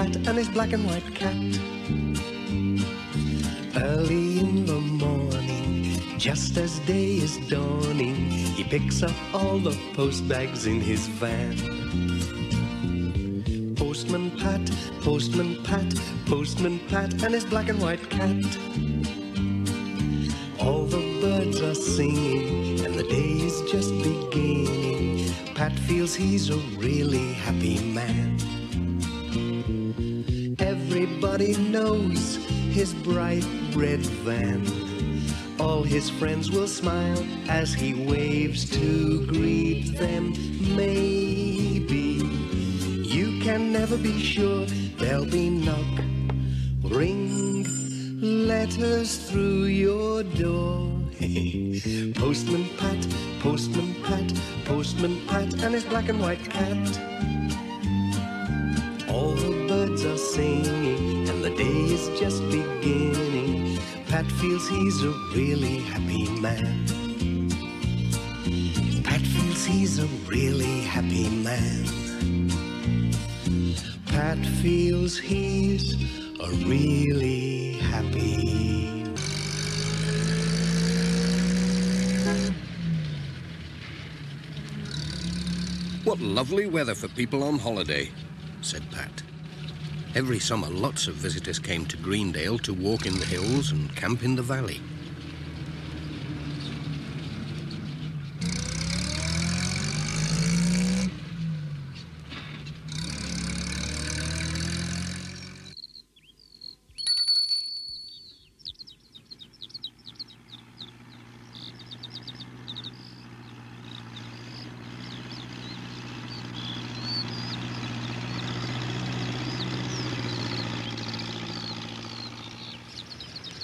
And his black and white cat. Early in the morning, just as day is dawning, he picks up all the post bags in his van. Postman Pat, Postman Pat, Postman Pat, and his black and white cat. All the birds are singing, and the day is just beginning. Pat feels he's a really happy man. Everybody knows his bright red van. All his friends will smile as he waves to greet them. Maybe you can never be sure there'll be knock, ring, letters through your door. Postman Pat, Postman Pat, Postman Pat, and his black and white cat. Singing, and the day is just beginning. Pat feels he's a really happy man. Pat feels he's a really happy man. Pat feels he's a really happy What lovely weather for people on holiday, said Pat. Every summer, lots of visitors came to Greendale to walk in the hills and camp in the valley.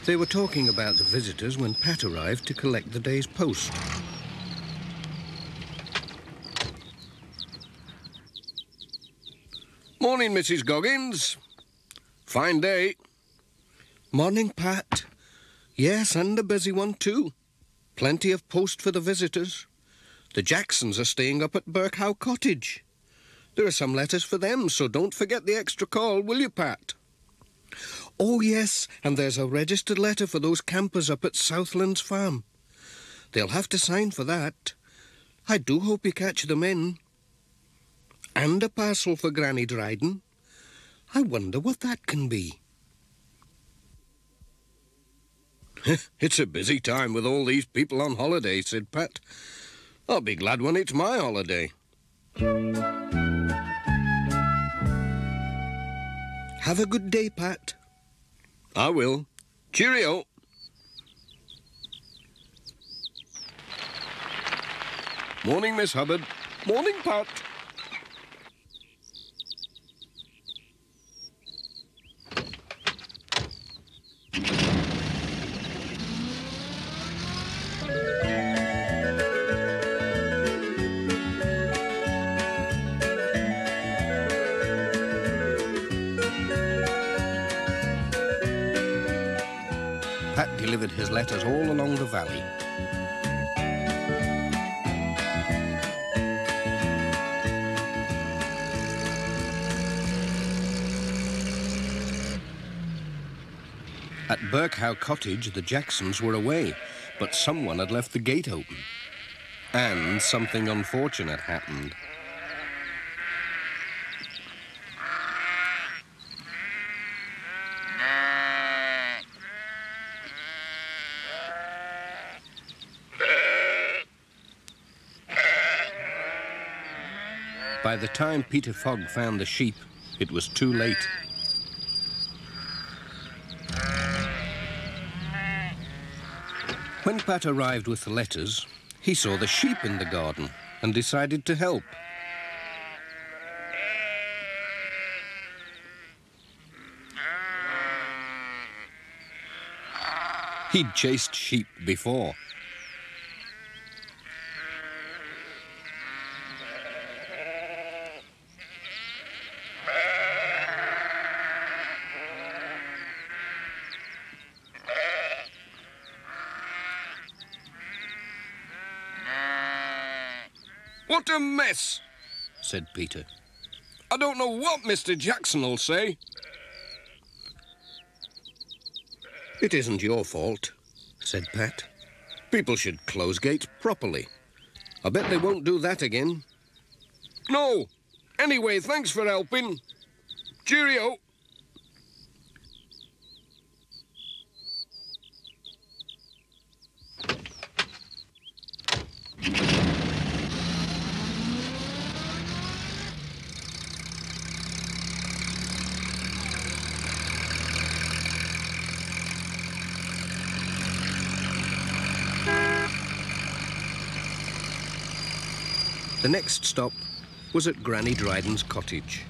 They were talking about the visitors when Pat arrived to collect the day's post. Morning, Mrs. Goggins. Fine day. Morning, Pat. Yes, and a busy one, too. Plenty of post for the visitors. The Jacksons are staying up at Birkhow Cottage. There are some letters for them, so don't forget the extra call, will you, Pat? Oh, yes, and there's a registered letter for those campers up at Southlands Farm. They'll have to sign for that. I do hope you catch them in. And a parcel for Granny Dryden. I wonder what that can be. it's a busy time with all these people on holiday, said Pat. I'll be glad when it's my holiday. Have a good day, Pat. I will. Cheerio. Morning, Miss Hubbard. Morning, Pat. Delivered his letters all along the valley. At Birkhow Cottage, the Jacksons were away, but someone had left the gate open. And something unfortunate happened. By the time Peter Fogg found the sheep, it was too late. When Pat arrived with the letters, he saw the sheep in the garden and decided to help. He'd chased sheep before. What a mess, said Peter. I don't know what Mr. Jackson will say. It isn't your fault, said Pat. People should close gates properly. I bet they won't do that again. No. Anyway, thanks for helping. Cheerio. The next stop was at Granny Dryden's cottage.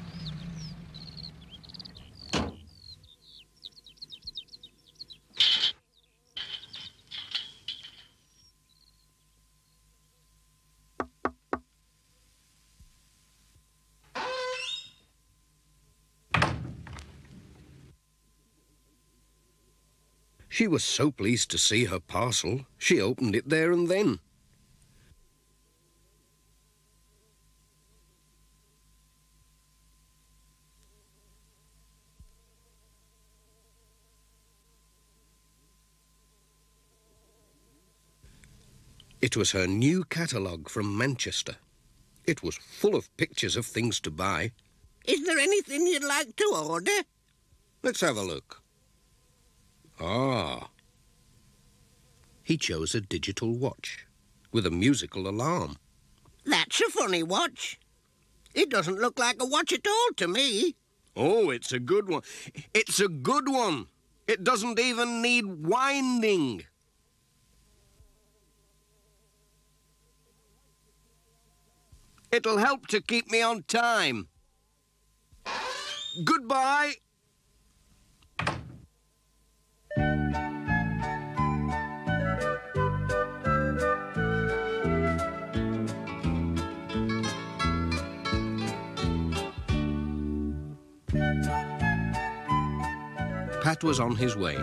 She was so pleased to see her parcel, she opened it there and then. It was her new catalogue from Manchester. It was full of pictures of things to buy. Is there anything you'd like to order? Let's have a look. Ah. He chose a digital watch with a musical alarm. That's a funny watch. It doesn't look like a watch at all to me. Oh, it's a good one. It's a good one. It doesn't even need winding. It'll help to keep me on time. Goodbye. Pat was on his way.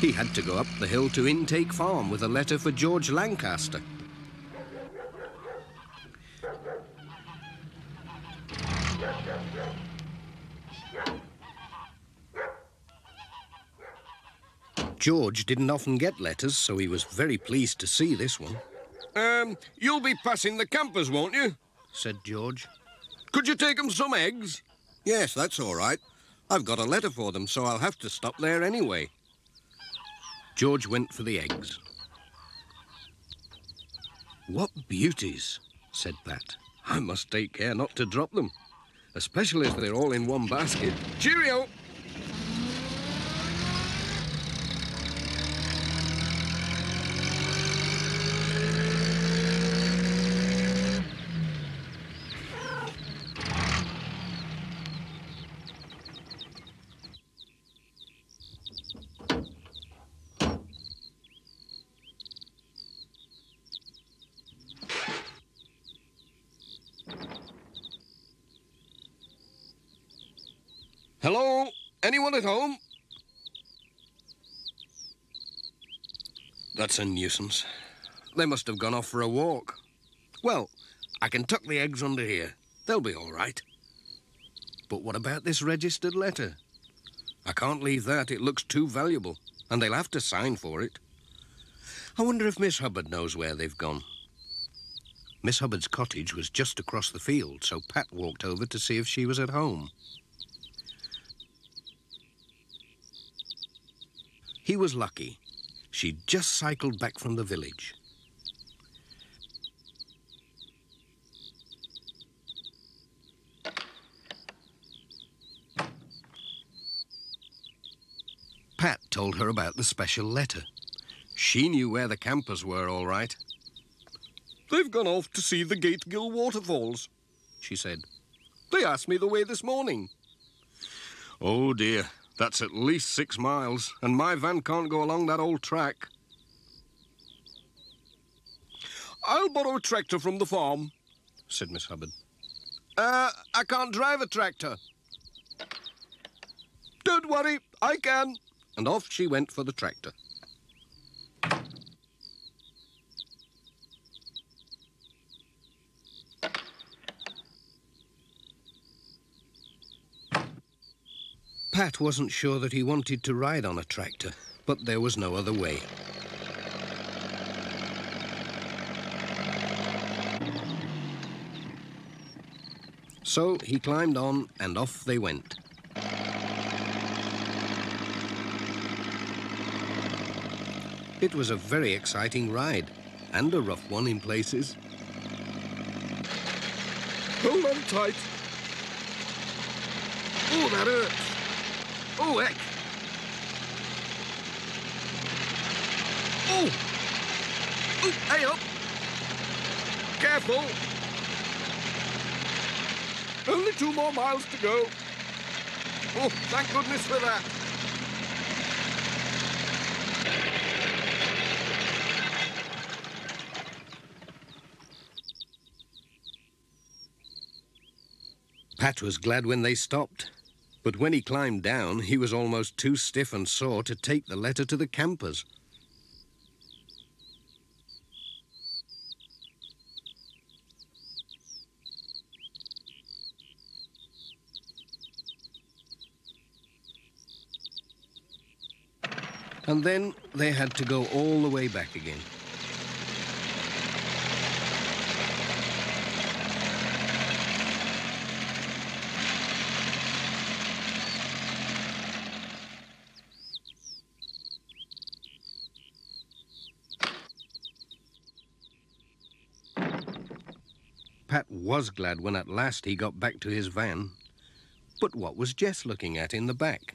He had to go up the hill to Intake Farm with a letter for George Lancaster. George didn't often get letters, so he was very pleased to see this one. Um, you'll be passing the campers, won't you? said George. Could you take them some eggs? Yes, that's all right. I've got a letter for them, so I'll have to stop there anyway. George went for the eggs. What beauties, said Pat. I must take care not to drop them, especially as they're all in one basket. Cheerio! Hello? Anyone at home? That's a nuisance. They must have gone off for a walk. Well, I can tuck the eggs under here. They'll be all right. But what about this registered letter? I can't leave that. It looks too valuable, and they'll have to sign for it. I wonder if Miss Hubbard knows where they've gone. Miss Hubbard's cottage was just across the field, so Pat walked over to see if she was at home. He was lucky. She'd just cycled back from the village. Pat told her about the special letter. She knew where the campers were, all right. They've gone off to see the Gategill waterfalls, she said. They asked me the way this morning. Oh, dear. That's at least six miles, and my van can't go along that old track. I'll borrow a tractor from the farm, said Miss Hubbard. Uh, I can't drive a tractor. Don't worry, I can. and off she went for the tractor. Pat wasn't sure that he wanted to ride on a tractor, but there was no other way. So he climbed on and off they went. It was a very exciting ride and a rough one in places. Hold on tight. Oh, that hurts. Oh, heck. Oh! Oh, hey up! Careful! Only two more miles to go. Oh, thank goodness for that. Pat was glad when they stopped, but when he climbed down, he was almost too stiff and sore to take the letter to the campers. And then they had to go all the way back again. Pat was glad when at last he got back to his van. But what was Jess looking at in the back?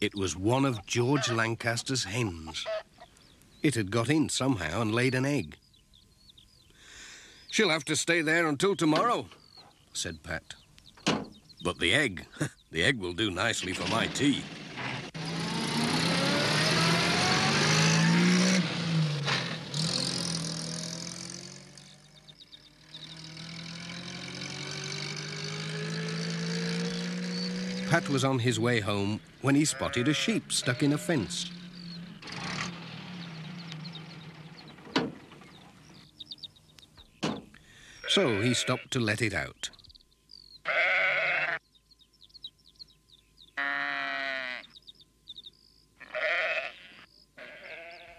It was one of George Lancaster's hens. It had got in somehow and laid an egg. She'll have to stay there until tomorrow, said Pat. But the egg, the egg will do nicely for my tea. Pat was on his way home when he spotted a sheep stuck in a fence. So he stopped to let it out.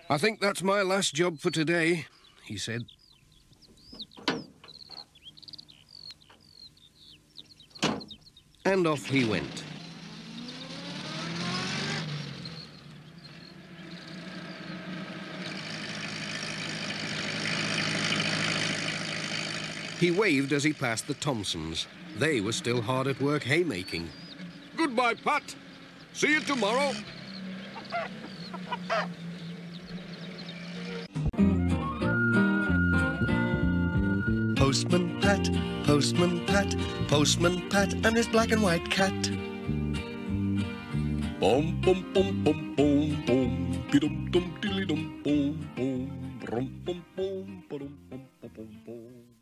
I think that's my last job for today, he said. And off he went. He waved as he passed the Thompsons. They were still hard at work haymaking. Goodbye, Pat. See you tomorrow. Postman Pat, Postman Pat, Postman Pat, and his black and white cat. Bum bum bum bum bum bum, bidum dum dilly dum bum bum, brum bum, bum bum bum bum bum.